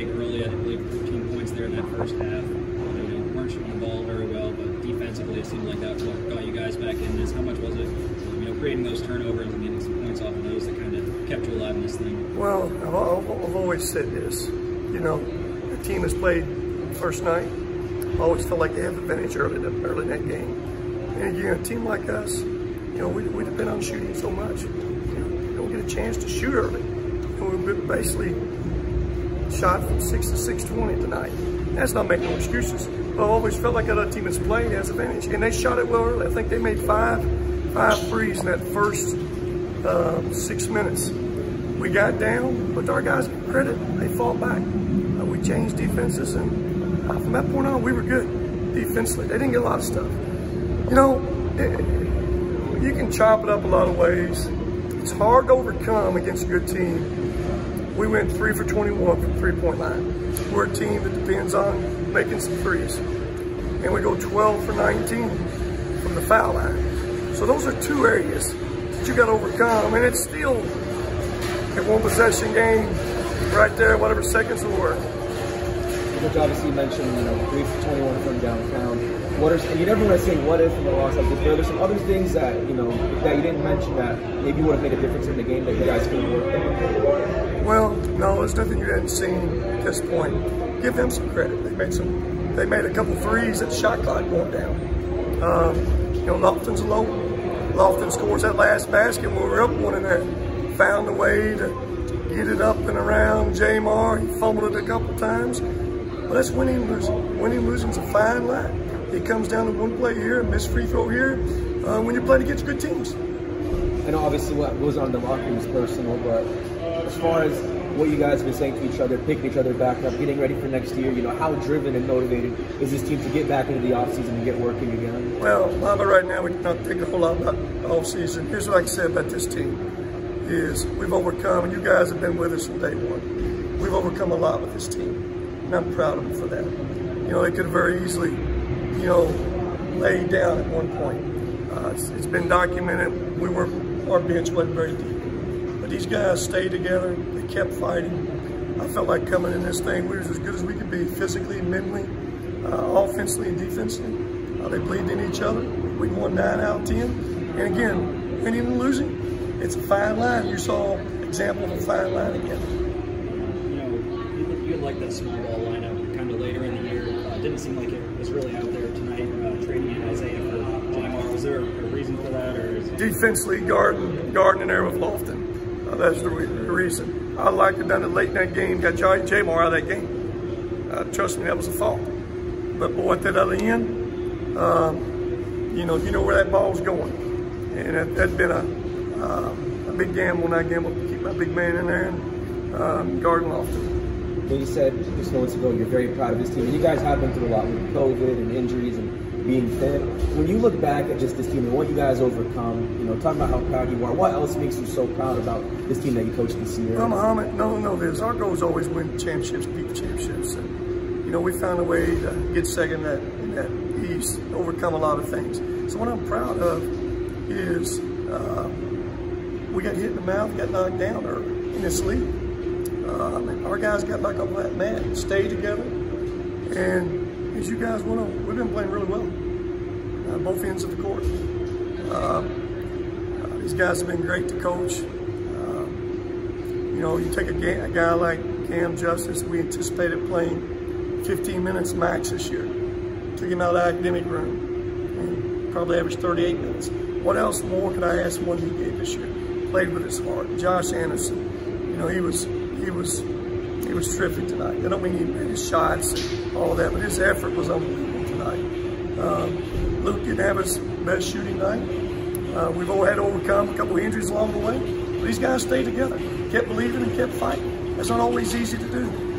early. I believe 14 points there in that first half. You know, weren't shooting the ball very well, but defensively it seemed like that what got you guys back in this. How much was it? You know, creating those turnovers and getting some points off of those that kind of kept you alive in this thing. Well, I've, always said this. You know, the team has played first night. I always felt like they have advantage early, early in that game. And again, a team like us, you know, we, we depend on shooting so much. You know, we don't get a chance to shoot early. And we basically shot from 6 to 620 tonight. That's not making no excuses. But I've always felt like that other team that's playing has advantage. And they shot it well early. I think they made five, five threes in that first uh, six minutes. We got down, but our guys credit. They fought back. Uh, we changed defenses, and uh, from that point on, we were good defensively. They didn't get a lot of stuff. You know, it, you can chop it up a lot of ways. It's hard to overcome against a good team. We went three for 21 from three-point line. We're a team that depends on making some threes. And we go 12 for 19 from the foul line. So those are two areas that you got to overcome. And it's still a one possession game right there, whatever seconds will work. Which obviously you mentioned, you know, 3 for 21 from downtown. What are, and you never want to say what if in a loss like this, but are there some other things that, you know, that you didn't mention that maybe would have made a difference in the game that you guys could have worked Well, no, there's nothing you hadn't seen at this point. Give them some credit. They made some, they made a couple threes at the shot clock going down. Um, you know, Lofton's low. Lofton scores that last basket when we were up one in there. Found a way to get it up and around Jamar. He fumbled it a couple times. But that's winning and losing. Winning and losing is a fine line. It comes down to one play here, a missed free throw here, uh, when you're playing against good teams. And obviously what goes on in the locker room is personal, but as far as what you guys have been saying to each other, picking each other back up, getting ready for next year, you know, how driven and motivated is this team to get back into the offseason and get working again? Well, Mama, right now we're not think a whole lot about the offseason. Here's what I can say about this team is we've overcome, and you guys have been with us from day one. We've overcome a lot with this team, and I'm proud of them for that. You know, they could have very easily you know, laid down at one point. Uh, it's, it's been documented. We were our bench wasn't very deep, but these guys stayed together. They kept fighting. I felt like coming in this thing, we were as good as we could be physically, mentally, uh, offensively, and defensively. Uh, they believed in each other. We won nine out of ten. And again, winning and losing, it's a fine line. You saw example of a fine line again. You know, you, you like that small ball lineup kind of later in the year. Uh, didn't seem like it was really out there tonight, uh, trading in Isaiah for Jamar. Was there a, reason for that? or Defensively, guarding, guarding in there with Lofton. Uh, that's the, re the, reason. I liked it done it late in that game, got Jamar out of that game. Uh, trust me, that was a fault. But boy, at that other end, um, you know, you know where that ball's going. And that, that'd been a, uh, a big gamble, not gamble, to keep my big man in there and um, guarding Lofton you said just moments ago you're very proud of this team, and you guys have been through a lot with COVID and injuries and being thin. When you look back at just this team and what you guys overcome, you know, talk about how proud you are, what else makes you so proud about this team that you coached this year? Well, Muhammad, no, no, this. Our goal is always win championships, beat championships. And, you know, we found a way to get second that, in that East, overcome a lot of things. So what I'm proud of is uh, we got hit in the mouth, got knocked down early in this league. Uh, our guys got back up on that mat, stayed together, and as you guys went on, we've been playing really well, uh, both ends of the court. Uh, uh these guys have been great to coach. Uh, you know, you take a, a, guy like Cam Justice, we anticipated playing 15 minutes max this year. Took him out of the academic room, probably averaged 38 minutes. What else more could I ask one he gave this year? Played with his heart. Josh Anderson, you know, he was he was he was terrific tonight. I don't mean he made his shots and all that, but his effort was unbelievable tonight. Um, Luke didn't have his best shooting night. Uh, we've all had to overcome a couple of injuries along the way. But these guys stayed together, kept believing and kept fighting. That's not always easy to do.